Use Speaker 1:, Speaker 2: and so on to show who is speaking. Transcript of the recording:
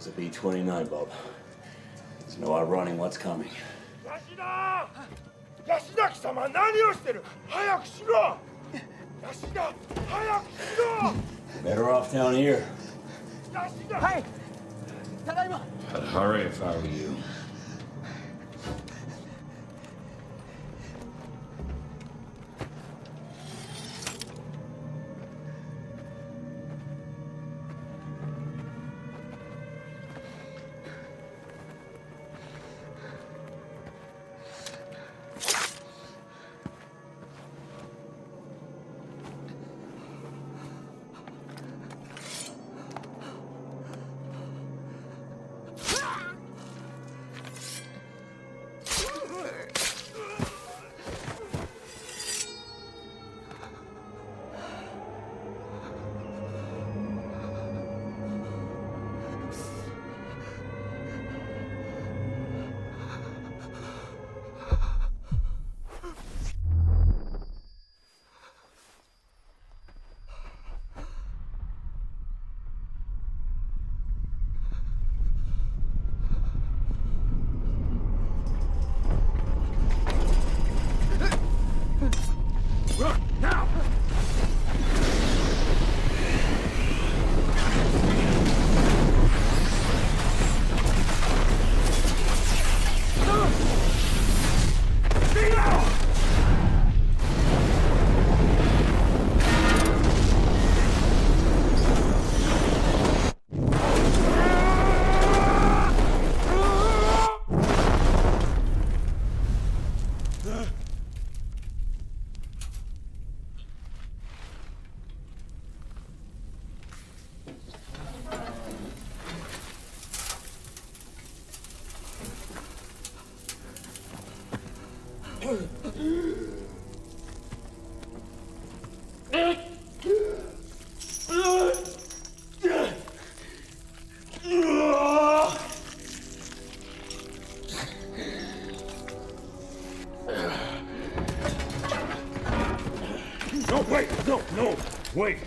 Speaker 1: was a B-29, Bob. There's no outrunning what's coming.
Speaker 2: 安田安田貴様何をしてる早くしろ安田早くしろ
Speaker 1: Better off down here.
Speaker 2: 安田
Speaker 3: はいただいま
Speaker 4: I'd hurry if I were you. No, wait! No, no! Wait!